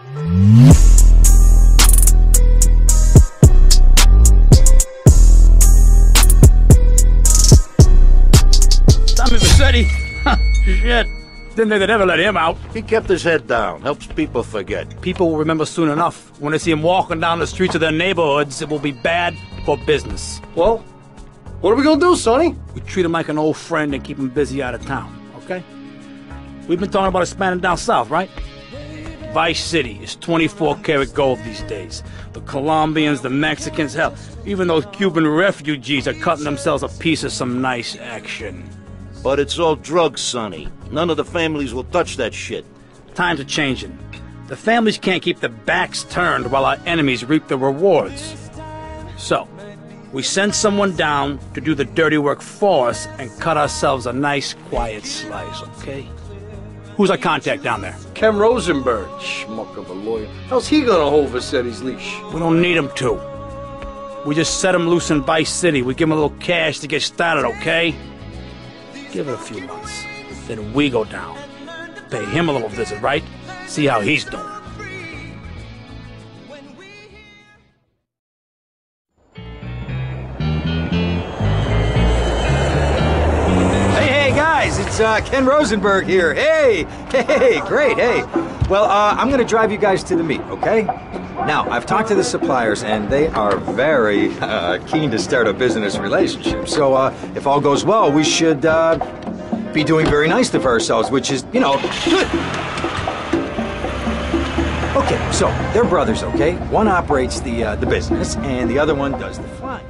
Tommy Vercetti? Shit. Didn't think they'd ever let him out. He kept his head down, helps people forget. People will remember soon enough. When they see him walking down the streets of their neighborhoods, it will be bad for business. Well, what are we gonna do, Sonny? We treat him like an old friend and keep him busy out of town, okay? We've been talking about expanding down south, right? Vice City is 24 karat gold these days. The Colombians, the Mexicans, hell, even those Cuban refugees are cutting themselves a piece of some nice action. But it's all drugs, Sonny. None of the families will touch that shit. Times are changing. The families can't keep their backs turned while our enemies reap the rewards. So, we send someone down to do the dirty work for us and cut ourselves a nice, quiet slice, okay? Who's our contact down there? Ken Rosenberg, schmuck of a lawyer. How's he gonna hold Vercetti's leash? We don't need him to. We just set him loose in Vice City. We give him a little cash to get started, okay? Give it a few months. Then we go down. Pay him a little visit, right? See how he's doing. Uh, Ken Rosenberg here. Hey, hey, great, hey. Well, uh, I'm gonna drive you guys to the meet, okay? Now, I've talked to the suppliers, and they are very uh, keen to start a business relationship. So, uh, if all goes well, we should uh, be doing very nicely for ourselves, which is, you know, good. Okay, so they're brothers, okay? One operates the uh, the business, and the other one does the flying.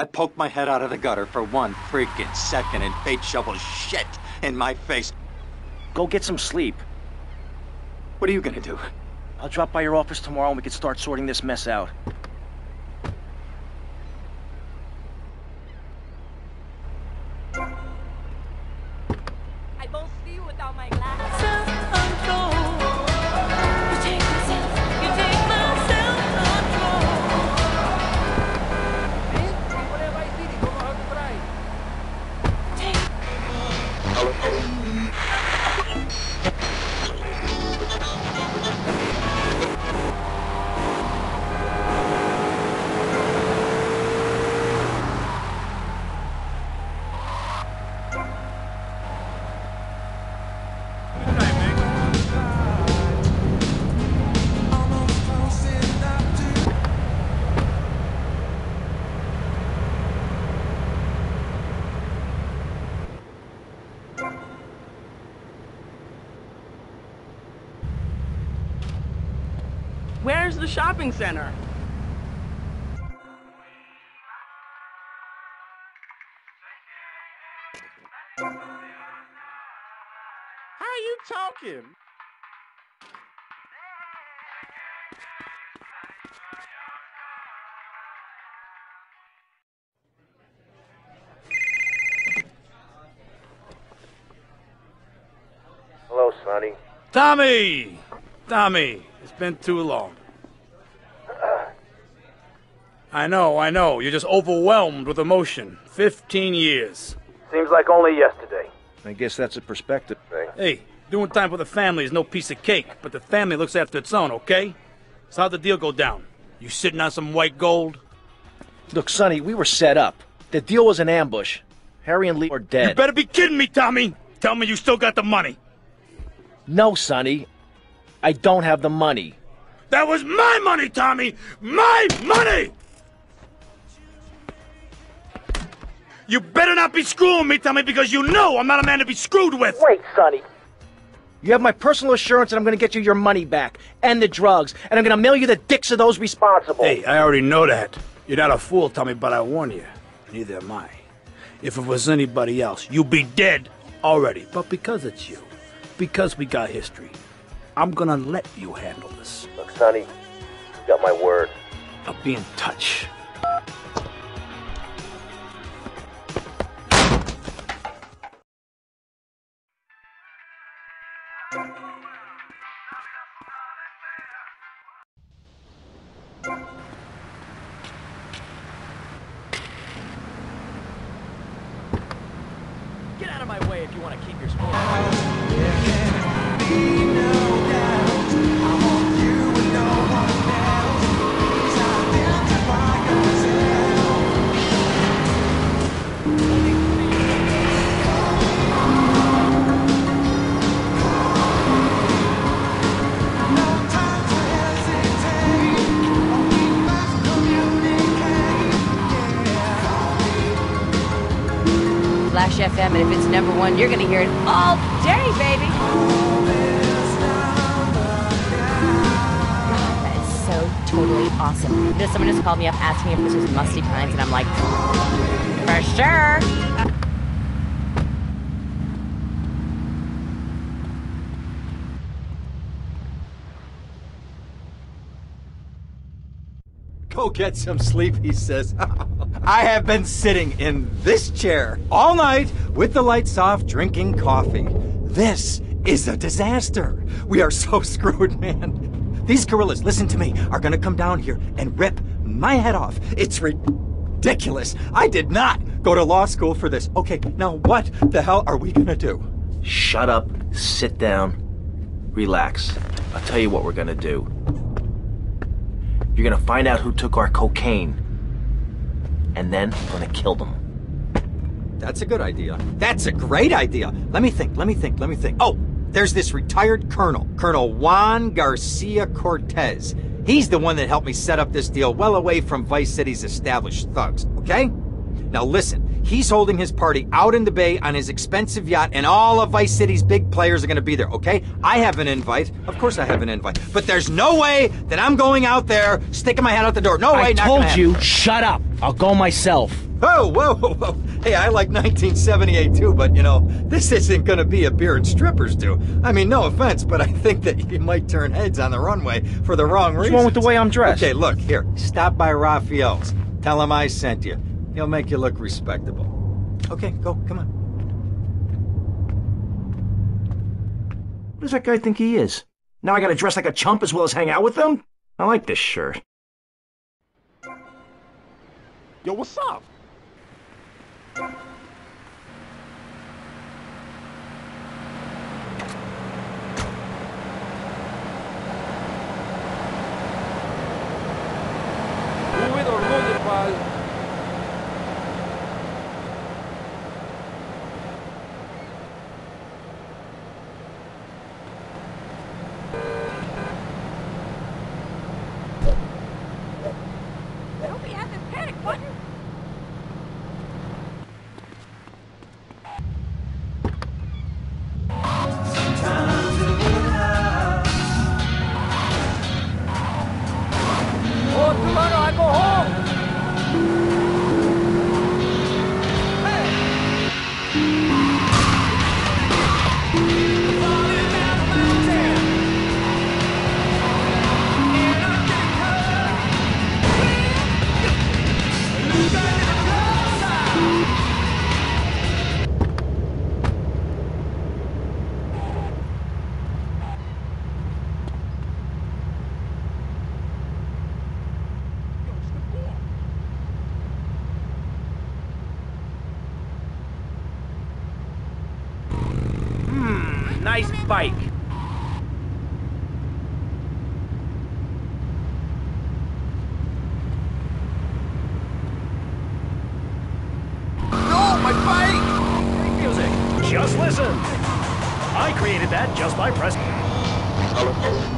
I poked my head out of the gutter for one freaking second and fate shoveled shit in my face. Go get some sleep. What are you gonna do? I'll drop by your office tomorrow and we can start sorting this mess out. Shopping center? How are you talking? Hello, Sonny. Tommy! Tommy, it's been too long. I know, I know. You're just overwhelmed with emotion. Fifteen years. Seems like only yesterday. I guess that's a perspective thing. Hey, doing time for the family is no piece of cake, but the family looks after its own, okay? So how'd the deal go down? You sitting on some white gold? Look, Sonny, we were set up. The deal was an ambush. Harry and Lee are dead. You better be kidding me, Tommy! Tell me you still got the money. No, Sonny. I don't have the money. That was my money, Tommy! My money! You better not be screwing me, Tommy, because you know I'm not a man to be screwed with! Wait, Sonny. You have my personal assurance that I'm going to get you your money back and the drugs, and I'm going to mail you the dicks of those responsible. Hey, I already know that. You're not a fool, Tommy, but I warn you. Neither am I. If it was anybody else, you'd be dead already. But because it's you, because we got history, I'm gonna let you handle this. Look, Sonny, you got my word. I'll be in touch. My way if you want to keep your sport. Flash FM, and if it's number one, you're gonna hear it all day, baby. That is so totally awesome. Someone just called me up asking if this was Musty Pines, and I'm like, for sure. Go get some sleep, he says. I have been sitting in this chair all night with the lights off, drinking coffee. This is a disaster. We are so screwed, man. These gorillas, listen to me, are gonna come down here and rip my head off. It's ridiculous. I did not go to law school for this. Okay, now what the hell are we gonna do? Shut up, sit down, relax. I'll tell you what we're gonna do. You're gonna find out who took our cocaine, and then we're gonna kill them. That's a good idea. That's a great idea. Let me think, let me think, let me think. Oh, there's this retired colonel, Colonel Juan Garcia Cortez. He's the one that helped me set up this deal well away from Vice City's established thugs, okay? Now listen, he's holding his party out in the bay on his expensive yacht, and all of Vice City's big players are gonna be there, okay? I have an invite. Of course I have an invite. But there's no way that I'm going out there sticking my head out the door. No way, I told you, shut up. I'll go myself. Whoa, whoa, whoa, whoa. Hey, I like 1978 too, but you know, this isn't gonna be a beer and strippers do. I mean, no offense, but I think that you might turn heads on the runway for the wrong What's reasons. wrong with the way I'm dressed? Okay, look, here. Stop by Rafael's. Tell him I sent you. He'll make you look respectable. Okay, go, come on. What does that guy think he is? Now I gotta dress like a chump as well as hang out with them? I like this shirt. Yo, what's up? Just listen. I created that just by pressing.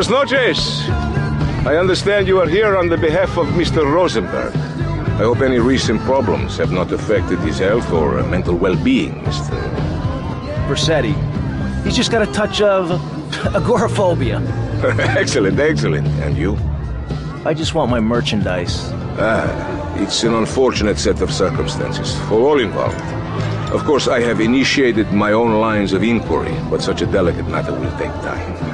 Buenas noches. I understand you are here on the behalf of Mr. Rosenberg. I hope any recent problems have not affected his health or uh, mental well-being, Mr. Vercetti. He's just got a touch of agoraphobia. excellent, excellent. And you? I just want my merchandise. Ah, it's an unfortunate set of circumstances for all involved. Of course, I have initiated my own lines of inquiry, but such a delicate matter will take time.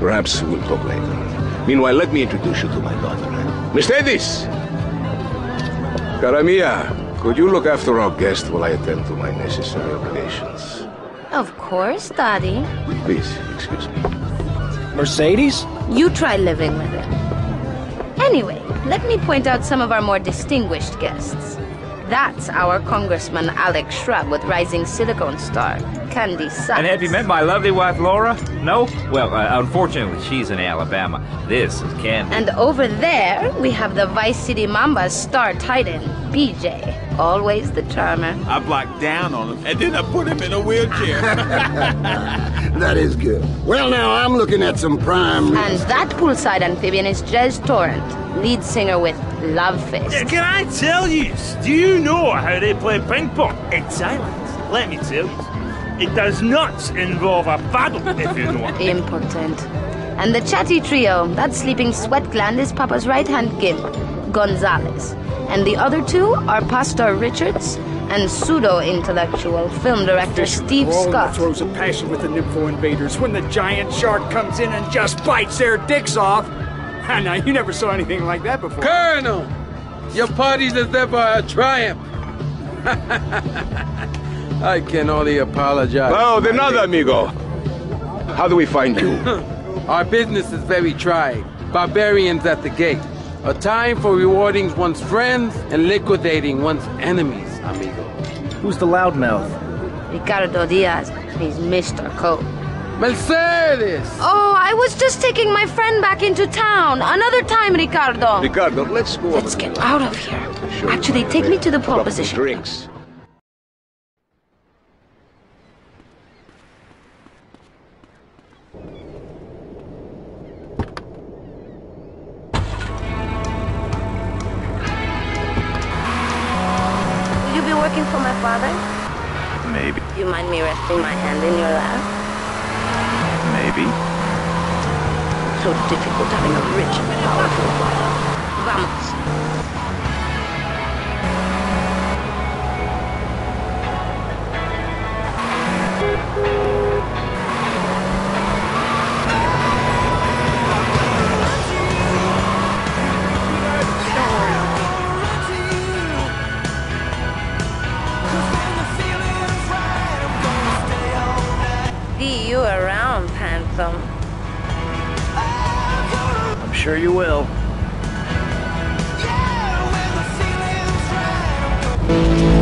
Perhaps we'll talk later. Meanwhile, let me introduce you to my daughter. Mercedes! Cara mia, could you look after our guest while I attend to my necessary obligations? Of course, Daddy. Please, excuse me. Mercedes? You try living with it. Anyway, let me point out some of our more distinguished guests. That's our Congressman Alex Shrub with Rising Silicon Star, Candy Suxxx. And have you met my lovely wife, Laura? No? Well, uh, unfortunately, she's in Alabama. This is Candy. And over there, we have the Vice City Mamba's star titan, BJ. Always the charmer. I blocked down on him, and then I put him in a wheelchair. That is good. Well, now I'm looking at some prime. And that poolside amphibian is Jezz Torrent, lead singer with Love Fist. Yeah, can I tell you? Do you know how they play ping pong? It's silent. Let me tell you. It does not involve a paddle, if you know. Important. And the chatty trio, that sleeping sweat gland is Papa's right hand gimp, Gonzalez. And the other two are Pastor Richards and pseudo intellectual film director Steve Scott. throws a passion with the Nympho invaders when the giant shark comes in and just bites their dicks off. Now, you never saw anything like that before. Colonel, your party deserve a triumph. I can only apologize. Oh, de nada, amigo. How do we find you? Our business is very trying. Barbarians at the gate. A time for rewarding one's friends and liquidating one's enemies, amigo. Who's the loudmouth? Ricardo Diaz. He's Mr. Coke. Mercedes! Oh, I was just taking my friend back into town. Another time, Ricardo. Ricardo, let's go. Let's get out of here. Actually, take me to the pole position. Drinks. Will you be working for my father? Maybe. You mind me resting my hand in your lap? Maybe. So difficult having a rich and powerful father. Vamos. See you them. I'm sure you will. Yeah,